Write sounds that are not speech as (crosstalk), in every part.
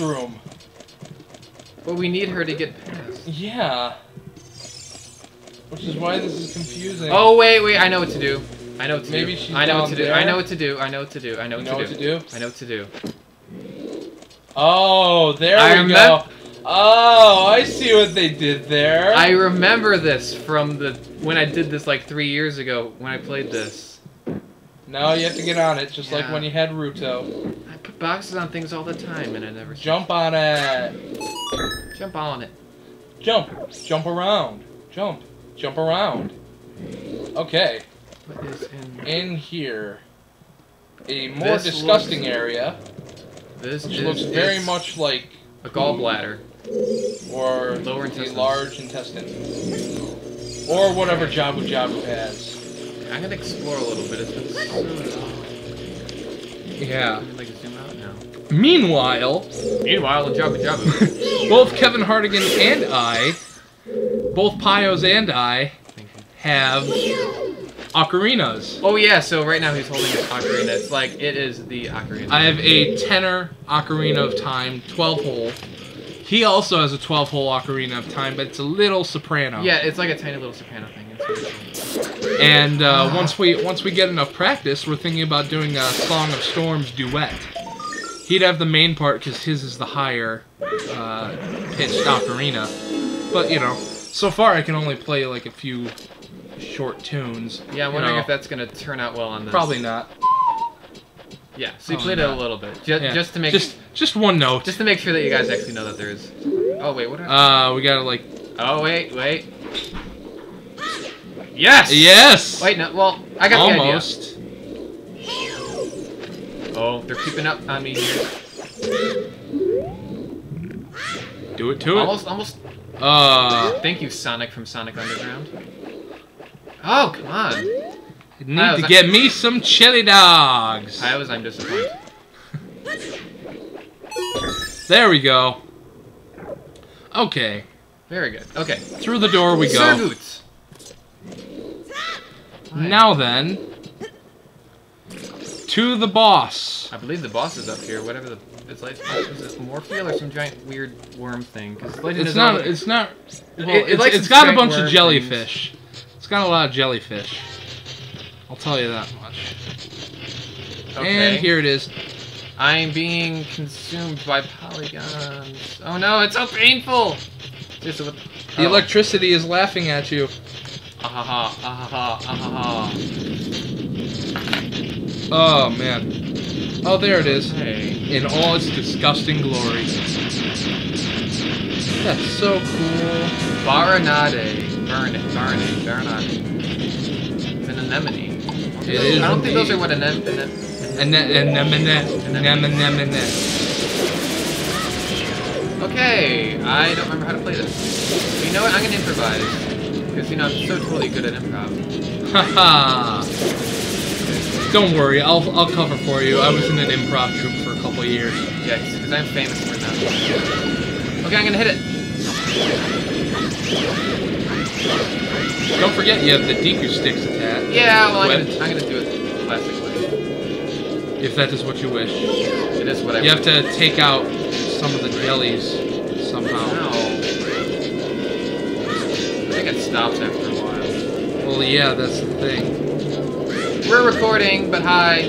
room. But we need her to get past. Yeah. Which is why this is confusing. Oh wait, wait! I know what to do. I know what to Maybe do. she's I know what to do. I know what to do. I know what to do. I know You what, know to, what do. to do? I know what to do. Oh, there I we go. Oh, I see what they did there. I remember this from the when I did this like three years ago when I played this. Now you have to get on it, just like when you had Ruto. Boxes on things all the time and I never Jump on it. jump on it. Jump. Jump around. Jump. Jump around. Okay. What is in In here, a more This disgusting looks- very this? which is, looks very much like a gallbladder. or Lower a large intestine, or whatever Jabu Jabu has. I'm gonna explore a little bit. It's been so long. Yeah. Like zoom out now. Meanwhile, Meanwhile, Jabu Jabu. (laughs) both Kevin Hardigan and I, both Pios and I, have ocarinas. Oh yeah, so right now he's holding an ocarina. It's like it is the ocarina. I have a tenor ocarina of time, 12 hole. He also has a 12 hole ocarina of time, but it's a little soprano. yeah, it's like a tiny little soprano thing. It's really cool. And uh, once we once we get enough practice, we're thinking about doing a Song of Storms duet. He'd have the main part because his is the higher uh, pitched ocarina. But you know, so far I can only play like a few short tunes. Yeah, I'm wondering know. if that's gonna turn out well on this. probably not. Yeah, so you Oh, played no. it a little bit, just, Yeah. just to make just just one note. just to make sure that you guys actually know that there is. Oh wait, what? Are... uh, we gotta like oh wait, wait. Yes. yes. Wait, no. Well, I got almost. the idea. Oh, they're keeping up on me here. Do it to it. Almost, almost. Uh, Thank you, Sonic from Sonic Underground. Oh, come on. need I was- to get me some chili dogs. I was, I'm disappointed. There we go. Okay, Very good. Okay. through the door we go. Servoots. Now then, to the boss. I believe the boss is up here. Whatever the it's like. Is it Morpheal or some giant weird worm thing? Because Legend It's not. Zelda- It's not. Well, It- it it's, it's got a bunch of jellyfish. It's got a lot of jellyfish. I'll tell you that much. okay. And here it is. I'm being consumed by polygons. Oh no, it's so painful. Just what? The oh. electricity is laughing at you. Ahaha, ahaha, ahaha. Oh man. Oh, there it is. Hey. In all its disgusting glory. That's so cool. Barinade. Burn it, burn it, Barinade. It's an anemone. It is I don't think those are what anem- anem- Anemone... and then. Okay, I don't remember how to play this. You know what? I'm gonna improvise. Because, you know, I'm so totally good at improv. Haha. Don't worry, I'll I'll cover for you. I was in an improv troupe for a couple years. Yeah, because I'm famous for that. Okay, I'm gonna hit it. Don't forget you have the Deku sticks attached. Yeah, well, I'm gonna, I'm gonna do it classic way. if that is what you wish. It is what I You have to take out some of the jellies somehow. No. I think it stops after a while. Well, yeah, that's the thing. We're recording, but hi.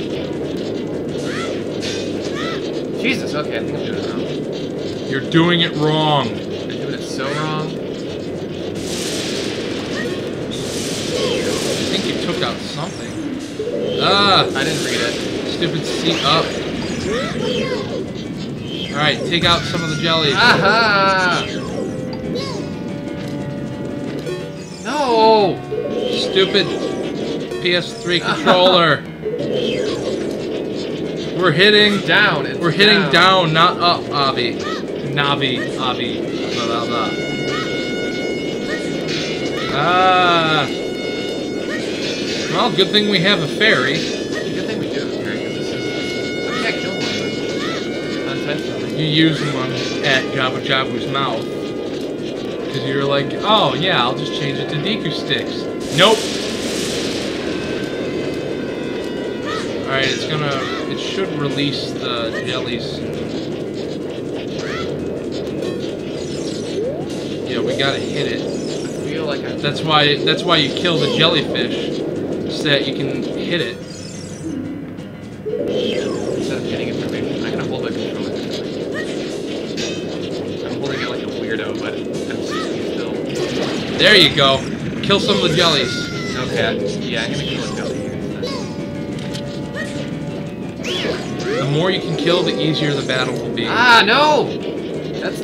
Jesus, okay, I think I'm doing it wrong. You're doing it wrong. I'm doing it so wrong. I think you took out something. Ah, I didn't read it. stupid seat up. Alright, take out some of the jelly. Aha! No! Stupid PS3 controller. We're hitting Down. It's We're hitting down, not up, Avi. Navi, Avi. Blah, blah, blah. Ah. Well, good thing we have a ferry. Good thing we do it here, because this is. I think I killed one. Unintentionally. You use one at Jabu Jabu's mouth. Because you're like, oh, yeah, I'll just change it to Deku Sticks. Nope! Alright, it's gonna... It should release the jellies. Yeah, we gotta hit it. I feel like I... That's why, that's why you kill the jellyfish. So that you can hit it. There you go. Kill some of the jellies. Okay, yeah, I'm gonna kill a jelly. The more you can kill, the easier the battle will be. Ah, no! That's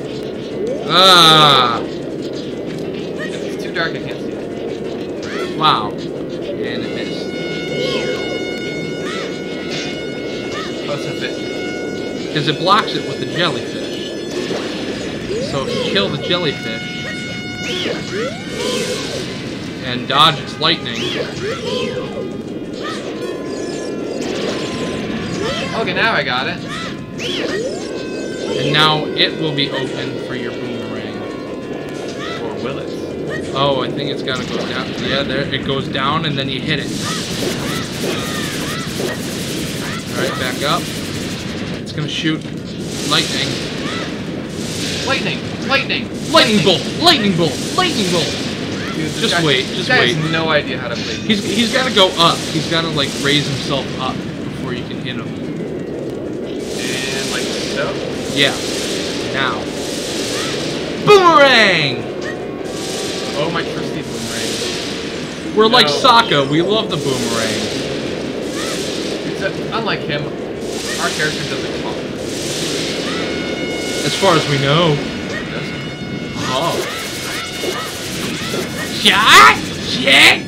Ah! it's too dark. I can't see it. Wow. And it missed. Close enough it. Because it blocks it with the jellyfish. So if you kill the jellyfish and dodge its lightning, Okay, now I got it. and now it will be open for your boomerang. Or will it? Oh, I think it's gotta go down. Yeah, there it goes down, and then you hit it. All right, back up. It's gonna shoot lightning. Lightning! Lightning! Lightning bolt! Lightning bolt! Lightning bolt! Dude, Just guy- wait, just wait. has no idea how to play. He's he's got to go up. He's got to like raise himself up before you can hit him. And like so. Yeah. Now. Boomerang! Oh my trusty boomerang. We're like No. Sokka. We love the boomerang. Except, unlike him, our character doesn't talk. As far as we know. Does he? Oh. Shot! Shit!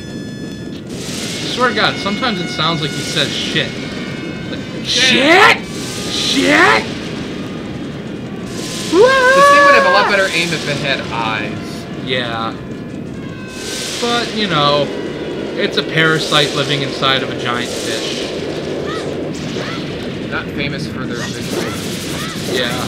Swear to God, sometimes it sounds like he says shit. Like, shit! Shit! This thing would have a lot better aim if it had eyes. Yeah. But, you know, it's a parasite living inside of a giant fish. Not famous for their visuals. Yeah.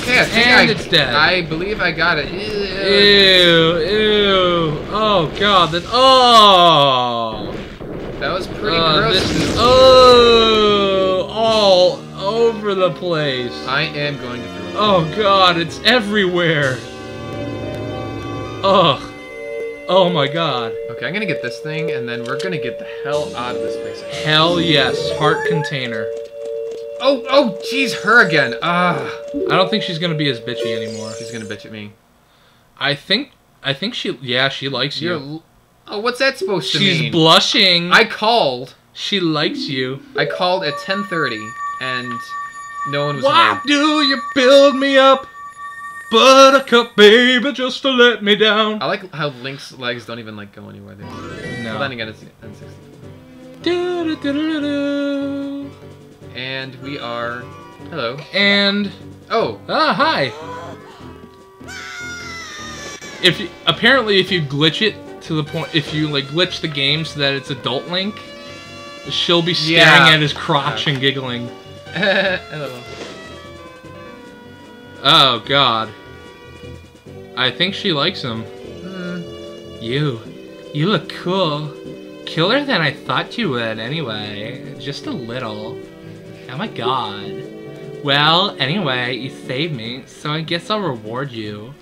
Okay, I think And I, it's dead. I believe I got it. Ew. Ew, ew. Oh, God. That, oh. That was pretty Uh, gross. this is, oh, all over the place. I am going to throw it. Oh, God. It's everywhere. Ugh. Oh, my God. Okay, I'm gonna get this thing, and then we're gonna get the hell out of this place. Hell yes. Heart container. Oh, oh, jeez, her again. Ah, I don't think she's gonna be as bitchy anymore. she's gonna bitch at me. I think I think she yeah she likes You're. you. l- Oh, what's that supposed to She's mean? She's blushing. I called. she likes you. I called at 10:30, and no one was Why do you build me up, Buttercup, baby, just to let me down? I like how Link's legs don't even like go anywhere. They No. Well, then again, it's N60. Do-do-do-do-do. And we are. Hello. And Oh, ah hi. If you, apparently if you glitch it to the point if you like glitch the game so that it's adult Link, she'll be staring Yeah. at his crotch and giggling. (laughs) hello. Oh God. I think she likes him. Hmm. You, you look cool. Cooler than I thought you would, anyway. Just a little. Oh my God. Well, anyway, you saved me, so I guess I'll reward you.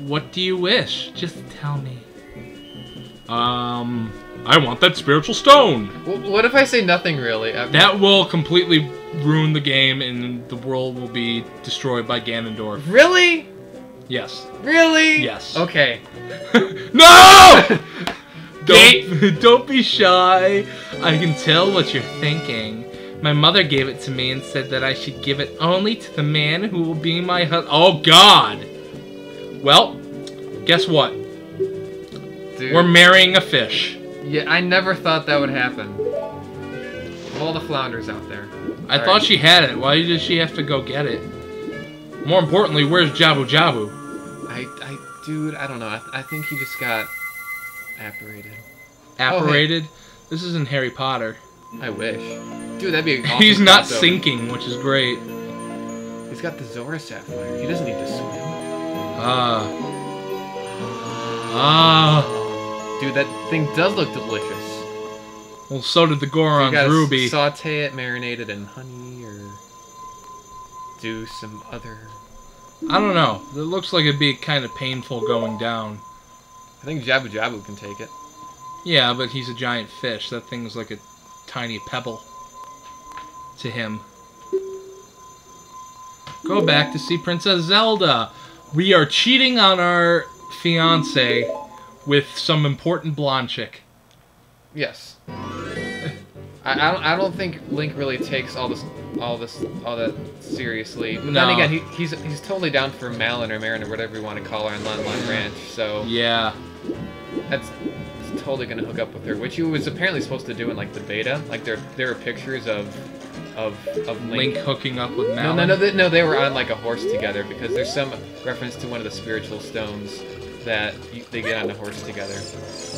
What do you wish? Just tell me. Um, I want that spiritual stone. Well, what if I say nothing really? I've- That will completely ruin the game, and the world will be destroyed by Ganondorf. Really? Yes. Really? Yes. Okay. (laughs) no! (laughs) Don't, (laughs) don't be shy. I can tell what you're thinking. My mother gave it to me and said that I should give it only to the man who will be my husband. Oh, God. Well, guess what? Dude. We're marrying a fish. Yeah, I never thought that would happen. Of all the flounders out there. I All thought right. she had it. Why did she have to go get it? More importantly, where's Jabu Jabu? I, I, dude, I don't know. I, I think he just got apparated. Oh, apparated? This isn't Harry Potter. I wish. Dude, that'd be. Awesome He's not crossover. sinking, which is great. He's got the Zora Sapphire. He doesn't need to swim. Ah. Ah. Dude, that thing does look delicious. Well, so did the Goron's ruby. saute it, marinate it in honey, or do some other. I don't know. It looks like it'd be kind of painful going down. I think Jabu Jabu can take it. Yeah, but he's a giant fish. That thing's like a tiny pebble to him. Go back to see Princess Zelda. We are cheating on our fiance with some important blonde chick. Yes. I, I don't. I don't think Link really takes all this, all this, all that seriously. But No. then again, he, he's he's totally down for Malin or Marin or whatever you want to call her on Lon Lon Ranch. So Yeah. that's totally gonna hook up with her, which he was apparently supposed to do in like the beta. Like there there are pictures of of of Link Link. hooking up with no, Malin. no, no, they, no. They were on like a horse together because there's some reference to one of the spiritual stones that you, they get on a horse together.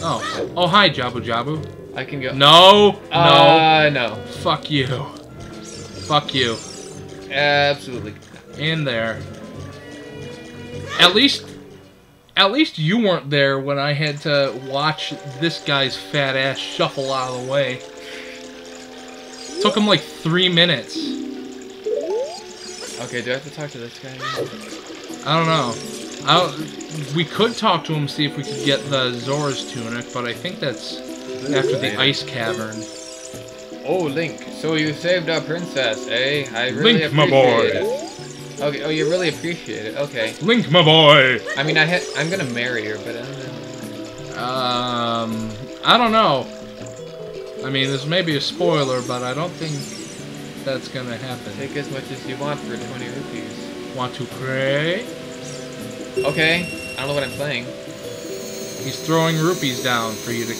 Oh. Oh, hi, Jabu Jabu. I can go. No. no. Uh, no. Fuck you. Fuck you. Absolutely. In there. At least, at least you weren't there when I had to watch this guy's fat ass shuffle out of the way. Took him like three minutes. Okay, do I have to talk to this guy? I don't know. I don't, we could talk to him see if we could get the Zora's tunic, but I think that's after the ice cavern. Oh, Link. So you saved our princess, eh? I really Link, my boy. it. Okay. Oh, you really appreciate it. Okay. Link, my boy. I mean, I ha- I'm gonna marry her, but I don't know. Um, I don't know. I mean, this may be a spoiler, but I don't think that's gonna happen. take as much as you want for 20 rupees. Want to pray? Okay. I don't know what I'm playing. He's throwing rupees down for you to